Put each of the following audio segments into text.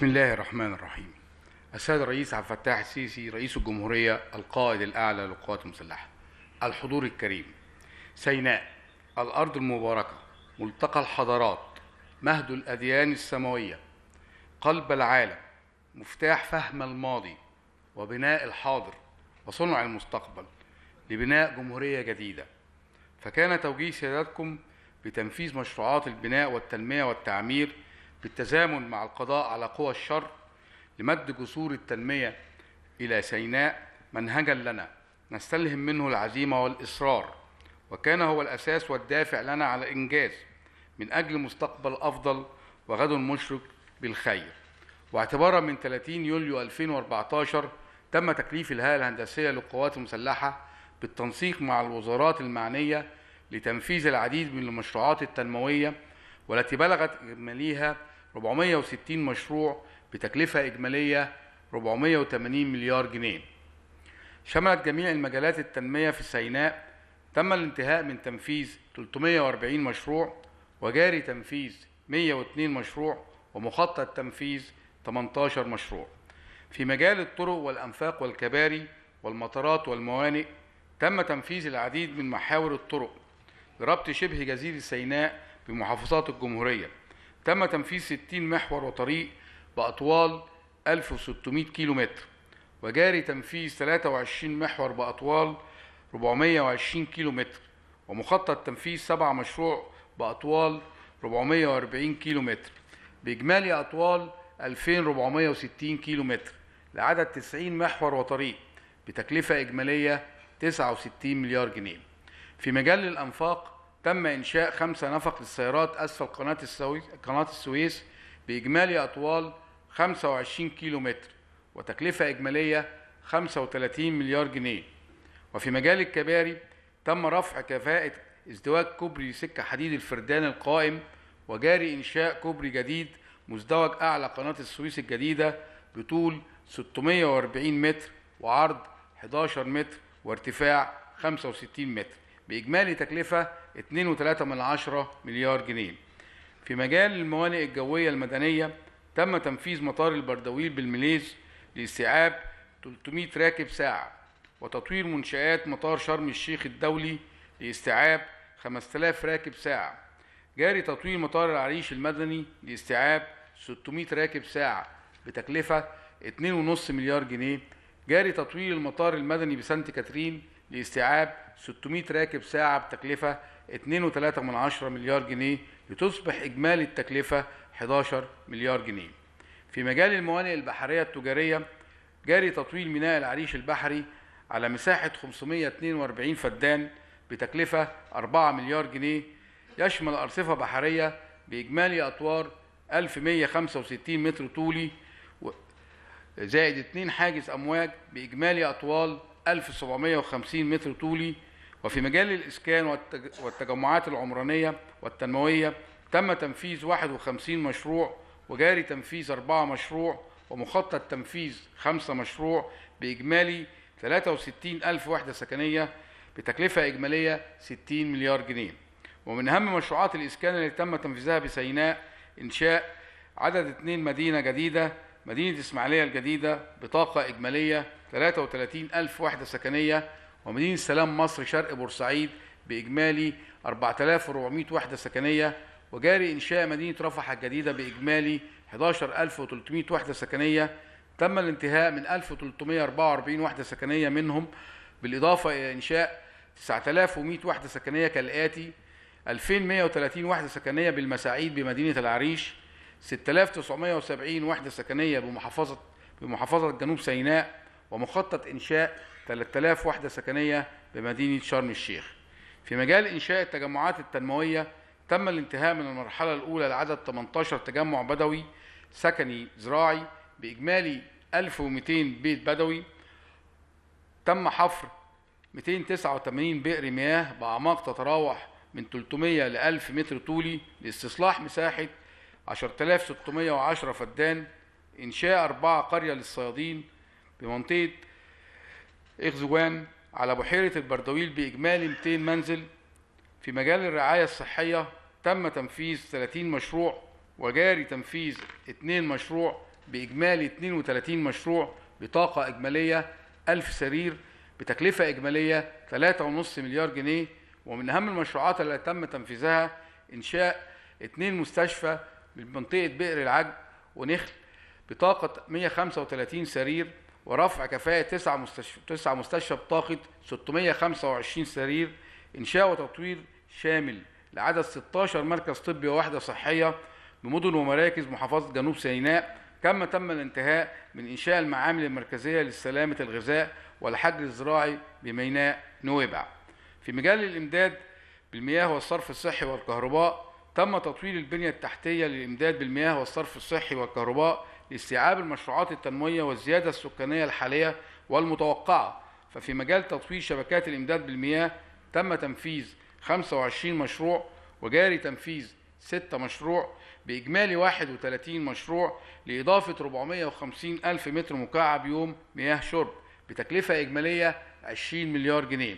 بسم الله الرحمن الرحيم. السيد الرئيس عبد الفتاح السيسي رئيس الجمهورية القائد الأعلى للقوات المسلحة. الحضور الكريم. سيناء. الأرض المباركة. ملتقى الحضارات. مهد الأديان السماوية. قلب العالم. مفتاح فهم الماضي. وبناء الحاضر. وصنع المستقبل. لبناء جمهورية جديدة. فكان توجيه سيادتكم بتنفيذ مشروعات البناء والتنمية والتعمير بالتزامن مع القضاء على قوى الشر لمد جسور التنمية إلى سيناء منهجا لنا نستلهم منه العزيمة والإصرار. وكان هو الأساس والدافع لنا على الإنجاز من أجل مستقبل أفضل وغد مشرق بالخير. واعتبارا من 30 يوليو 2014 تم تكليف الهيئة الهندسية للقوات المسلحة بالتنسيق مع الوزارات المعنية لتنفيذ العديد من المشروعات التنموية والتي بلغت إجماليها 460 مشروع بتكلفة إجمالية 480 مليار جنيه. شملت جميع المجالات التنمية في سيناء تم الانتهاء من تنفيذ 340 مشروع وجاري تنفيذ 102 مشروع ومخطط تنفيذ 18 مشروع. في مجال الطرق والأنفاق والكباري والمطارات والموانئ تم تنفيذ العديد من محاور الطرق لربط شبه جزيرة سيناء بمحافظات الجمهورية. تم تنفيذ 60 محور وطريق بأطوال 1600 كيلو متر وجاري تنفيذ 23 محور بأطوال 420 كيلو متر ومخطط تنفيذ سبع مشروع بأطوال 440 كيلو متر بإجمالي أطوال 2460 كيلو متر لعدد 90 محور وطريق بتكلفة إجمالية 69 مليار جنيه. في مجال الأنفاق تم إنشاء خمسة نفق للسيارات أسفل قناة السويس, قناة السويس بإجمالي أطوال 25 كيلو متر وتكلفة إجمالية 35 مليار جنيه. وفي مجال الكباري تم رفع كفاءة ازدواج كوبري سكة حديد الفردان القائم وجاري إنشاء كوبري جديد مزدوج أعلى قناة السويس الجديدة بطول 640 متر وعرض 11 متر وارتفاع 65 متر. بإجمالي تكلفة 2.3 من عشرة مليار جنيه. في مجال الموانئ الجوية المدنية تم تنفيذ مطار البردويل بالمليز لاستيعاب 300 راكب ساعة وتطوير منشآت مطار شرم الشيخ الدولي لاستيعاب 5000 راكب ساعة. جاري تطوير مطار العريش المدني لاستيعاب 600 راكب ساعة بتكلفة 2.5 مليار جنيه جاري تطوير المطار المدني بسانت كاترين لاستيعاب 600 راكب ساعة بتكلفة 2.3 من عشرة مليار جنيه لتصبح إجمالي التكلفة 11 مليار جنيه. في مجال الموانئ البحرية التجارية جاري تطوير ميناء العريش البحري على مساحة 542 فدان بتكلفة 4 مليار جنيه يشمل أرصفة بحرية بإجمالي أطوار 1165 متر طولي زائد 2 حاجز أمواج بإجمالي أطوال 1750 متر طولي وفي مجال الإسكان والتجمعات العمرانية والتنموية تم تنفيذ 51 مشروع وجاري تنفيذ 4 مشروع ومخطط تنفيذ 5 مشروع بإجمالي 63 ألف وحدة سكنية بتكلفة إجمالية 60 مليار جنيه. ومن أهم مشروعات الإسكان التي تم تنفيذها بسيناء إنشاء عدد اثنين مدينة جديدة مدينة إسماعيلية الجديدة بطاقة إجمالية 33 ألف وحدة سكنية ومدينة سلام مصر شرق بورسعيد بإجمالي 4400 وحدة سكنية وجاري إنشاء مدينة رفح الجديدة بإجمالي 11300 وحدة سكنية. تم الانتهاء من 1344 وحدة سكنية منهم بالإضافة إلى إنشاء 9100 وحدة سكنية كالآتي 2130 وحدة سكنية بالمساعيد بمدينة العريش 6970 وحدة سكنية بمحافظة بمحافظة جنوب سيناء ومخطط إنشاء 3000 وحدة سكنية بمدينة شرم الشيخ. في مجال إنشاء التجمعات التنموية تم الانتهاء من المرحلة الأولى لعدد 18 تجمع بدوي سكني زراعي بإجمالي 1200 بيت بدوي تم حفر 289 بئر مياه بأعماق تتراوح من 300 ل 1000 متر طولي لاستصلاح مساحة 10610 فدان إنشاء أربعة قرية للصيادين بمنطقة إغزوان على بحيرة البردويل بإجمالي 200 منزل في مجال الرعاية الصحية تم تنفيذ 30 مشروع وجاري تنفيذ 2 مشروع بإجمالي 32 مشروع بطاقة إجمالية 1000 سرير بتكلفة إجمالية 3.5 مليار جنيه ومن أهم المشروعات التي تم تنفيذها إنشاء اثنين مستشفى بمنطقة بئر العج ونخل بطاقة 135 سرير ورفع كفاءة تسعة مستشفى, تسعة مستشفى بطاقة 625 سرير إنشاء وتطوير شامل لعدد 16 مركز طبي ووحدة صحية بمدن ومراكز محافظة جنوب سيناء كما تم الانتهاء من إنشاء المعامل المركزية لسلامة الغذاء والحجر الزراعي بميناء نويبع. في مجال الإمداد بالمياه والصرف الصحي والكهرباء تم تطوير البنية التحتية للإمداد بالمياه والصرف الصحي والكهرباء لاستيعاب المشروعات التنموية والزيادة السكانية الحالية والمتوقعة. ففي مجال تطوير شبكات الإمداد بالمياه تم تنفيذ 25 مشروع وجاري تنفيذ 6 مشروع بإجمالي 31 مشروع لإضافة 450 ألف متر مكعب يوم مياه شرب بتكلفة إجمالية 20 مليار جنيه.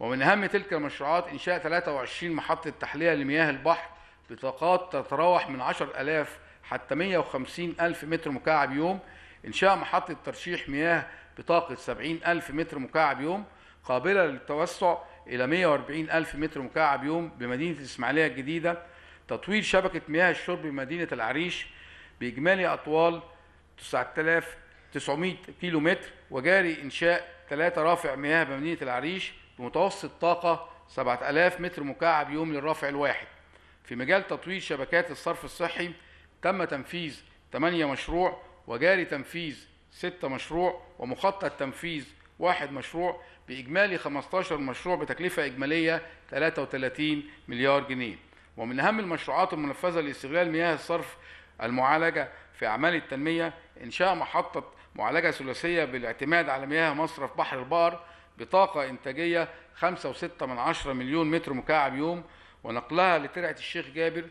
ومن أهم تلك المشروعات إنشاء 23 محطة تحلية لمياه البحر بطاقات تتراوح من 10000 حتى 150 ألف متر مكعب يوم. إنشاء محطة ترشيح مياه بطاقة 70 ألف متر مكعب يوم. قابلة للتوسع إلى 140 ألف متر مكعب يوم بمدينة الإسماعيلية الجديدة. تطوير شبكة مياه الشرب بمدينة العريش بإجمالي أطوال 9900 كيلو متر وجاري إنشاء ثلاثة رافع مياه بمدينة العريش بمتوسط طاقة 7000 متر مكعب يوم للرافع الواحد. في مجال تطوير شبكات الصرف الصحي تم تنفيذ 8 مشروع وجاري تنفيذ 6 مشروع ومخطط تنفيذ واحد مشروع بإجمالي 15 مشروع بتكلفة إجمالية 33 مليار جنيه. ومن أهم المشروعات المنفذة لاستغلال مياه الصرف المعالجة في أعمال التنمية إنشاء محطة معالجة ثلاثية بالاعتماد على مياه مصرف بحر البقر بطاقة إنتاجية 5.6 من عشرة مليون متر مكعب يوم ونقلها لترعة الشيخ جابر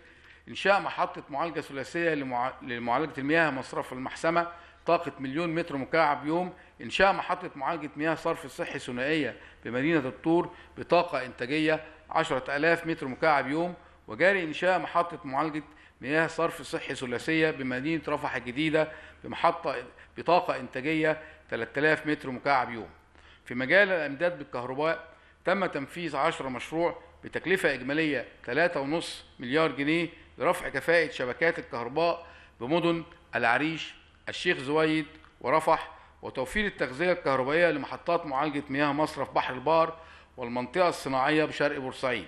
إنشاء محطة معالجة ثلاثية لمعالجة المياه مصرف المحسمة طاقة مليون متر مكعب يوم. إنشاء محطة معالجة مياه صرف الصحي ثنائية بمدينة الطور بطاقة إنتاجية 10000 متر مكعب يوم. وجاري إنشاء محطة معالجة مياه صرف صحي ثلاثية بمدينة رفح الجديدة بمحطة بطاقة إنتاجية 3000 متر مكعب يوم. في مجال الإمداد بالكهرباء تم تنفيذ 10 مشروع بتكلفة إجمالية 3.5 مليار جنيه لرفع كفاءة شبكات الكهرباء بمدن العريش الشيخ زويد ورفح وتوفير التغذية الكهربائية لمحطات معالجة مياه مصرف بحر البار والمنطقة الصناعية بشرق بورسعيد.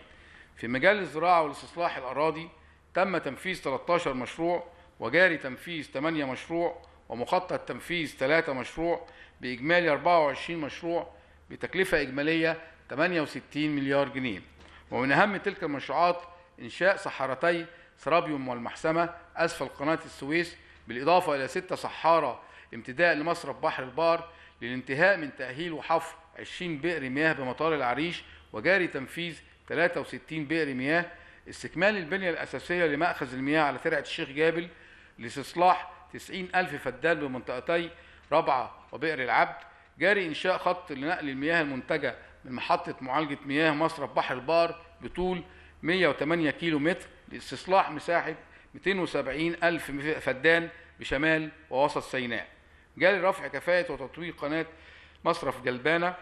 في مجال الزراعة والاستصلاح الأراضي تم تنفيذ 13 مشروع وجاري تنفيذ 8 مشروع ومخطط تنفيذ 3 مشروع بإجمالي 24 مشروع بتكلفة إجمالية 68 مليار جنيه. ومن أهم تلك المشروعات إنشاء صحارتي سرابيوم والمحسمة أسفل قناة السويس بالإضافة إلى ستة صحارة امتداء لمصرف بحر البار للانتهاء من تأهيل وحفر 20 بئر مياه بمطار العريش وجاري تنفيذ 63 بئر مياه استكمال البنية الأساسية لمأخذ المياه على ترعة الشيخ جابل لاستصلاح 90 ألف فدان بمنطقتي ربعة وبئر العبد جاري إنشاء خط لنقل المياه المنتجة من محطة معالجة مياه مصرف بحر البار بطول 108 كيلو متر لاستصلاح مساحة 270 ألف فدان بشمال ووسط سيناء. جاري رفع كفاءة وتطوير قناة مصرف جلبانة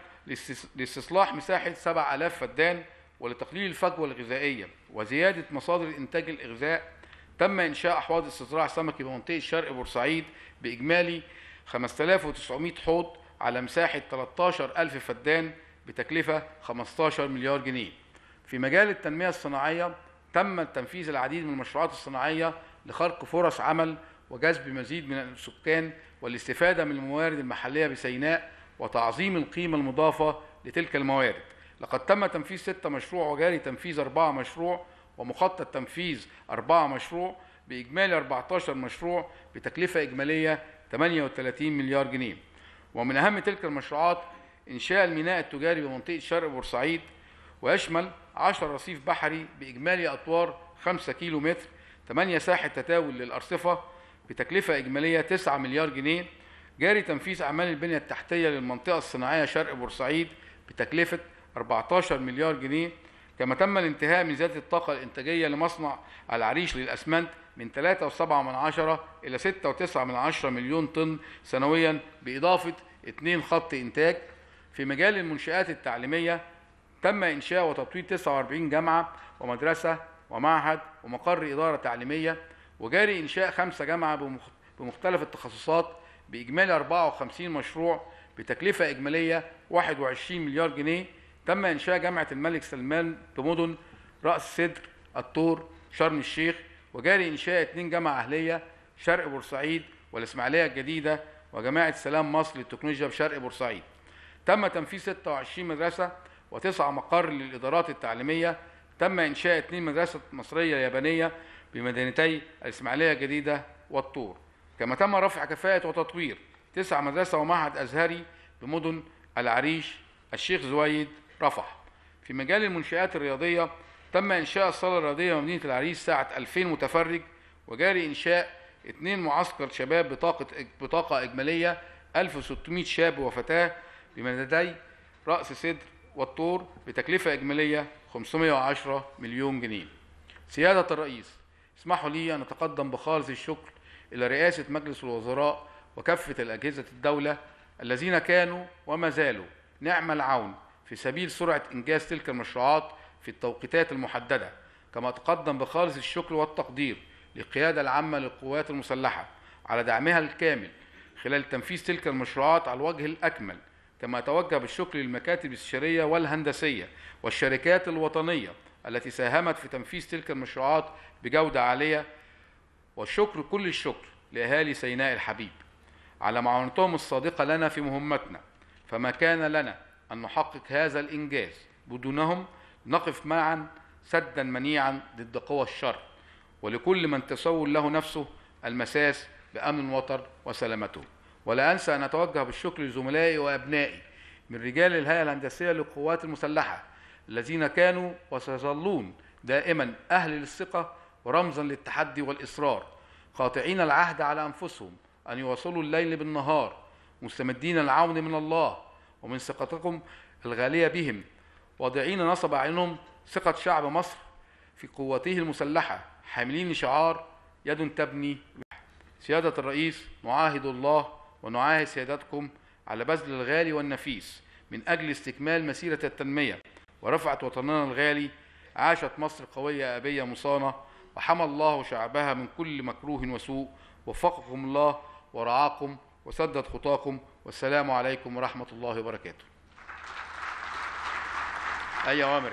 لاستصلاح مساحة 7000 فدان ولتقليل الفجوة الغذائية وزيادة مصادر إنتاج الإغذاء. تم إنشاء أحواض استزراع سمكي بمنطقة شرق بورسعيد بإجمالي 5900 حوض على مساحة 13000 فدان بتكلفة 15 مليار جنيه. في مجال التنمية الصناعية تم تنفيذ العديد من المشروعات الصناعية لخلق فرص عمل وجذب مزيد من السكان والاستفادة من الموارد المحلية بسيناء وتعظيم القيمة المضافة لتلك الموارد. لقد تم تنفيذ ستة مشروع وجاري تنفيذ أربعة مشروع ومخطط تنفيذ أربعة مشروع بإجمالي 14 مشروع بتكلفة إجمالية 38 مليار جنيه. ومن أهم تلك المشروعات إنشاء الميناء التجاري بمنطقة شرق بورسعيد ويشمل 10 رصيف بحري بإجمالي أطوار 5 كيلو متر 8 ساحة تتاول للأرصفة بتكلفة إجمالية 9 مليار جنيه جاري تنفيذ أعمال البنية التحتية للمنطقة الصناعية شرق بورسعيد بتكلفة 14 مليار جنيه كما تم الانتهاء من زيادة الطاقة الإنتاجية لمصنع العريش للأسمنت من 3.7 من عشرة إلى 6.9 من عشرة مليون طن سنويا بإضافة اثنين خط إنتاج. في مجال المنشآت التعليمية تم إنشاء وتطوير 49 جامعة ومدرسة ومعهد ومقر إدارة تعليمية وجاري إنشاء خمسة جامعة بمختلف التخصصات بإجمالي 54 مشروع بتكلفة إجمالية 21 مليار جنيه تم إنشاء جامعة الملك سلمان بمدن رأس سدر الطور شرم الشيخ وجاري إنشاء اثنين جامعة أهلية شرق بورسعيد والإسماعيلية الجديدة وجامعة سلام مصر للتكنولوجيا بشرق بورسعيد. تم تنفيذ 26 مدرسة وتسع مقر للإدارات التعليمية. تم إنشاء اثنين مدرسة مصرية يابانية بمدينتي الإسماعيلية الجديدة والطور. كما تم رفع كفاءة وتطوير تسع مدرسة ومعهد أزهري بمدن العريش الشيخ زويد رفح في مجال المنشآت الرياضية تم إنشاء الصالة الرياضية بمدينة العريش ساعة 2000 متفرج وجاري إنشاء اثنين معسكر شباب بطاقة بطاقة إجمالية 1600 شاب وفتاة بمددي رأس صدر والطور بتكلفة إجمالية 510 مليون جنيه. سيادة الرئيس اسمحوا لي أن أتقدم بخالص الشكر إلى رئاسة مجلس الوزراء وكافة الأجهزة الدولة الذين كانوا وما زالوا نعم العون في سبيل سرعة إنجاز تلك المشروعات في التوقيتات المحددة كما أتقدم بخالص الشكر والتقدير للقيادة العامة للقوات المسلحة على دعمها الكامل خلال تنفيذ تلك المشروعات على الوجه الأكمل كما أتوجه بالشكر للمكاتب الاستشارية والهندسية والشركات الوطنية التي ساهمت في تنفيذ تلك المشروعات بجودة عالية والشكر كل الشكر لأهالي سيناء الحبيب. على معاونتهم الصادقة لنا في مهمتنا فما كان لنا أن نحقق هذا الإنجاز بدونهم نقف معا سدا منيعا ضد قوى الشر ولكل من تسول له نفسه المساس بأمن الوطن وسلامته. ولا أنسى أن أتوجه بالشكر لزملائي وأبنائي من رجال الهيئة الهندسية للقوات المسلحة الذين كانوا وسيظلون دائما أهل للثقة ورمزا للتحدي والإصرار قاطعين العهد على أنفسهم أن يواصلوا الليل بالنهار مستمدين العون من الله ومن ثقتكم الغالية بهم. واضعين نصب أعينهم ثقة شعب مصر في قوته المسلحة. حاملين شعار يد تبني سيادة الرئيس نعاهد الله ونعاهد سيادتكم على بذل الغالي والنفيس من أجل استكمال مسيرة التنمية. ورفعة وطننا الغالي عاشت مصر قوية أبية مصانة وحمى الله شعبها من كل مكروه وسوء. وفقكم الله ورعاكم وسدد خطاكم والسلام عليكم ورحمة الله وبركاته. أي أوامر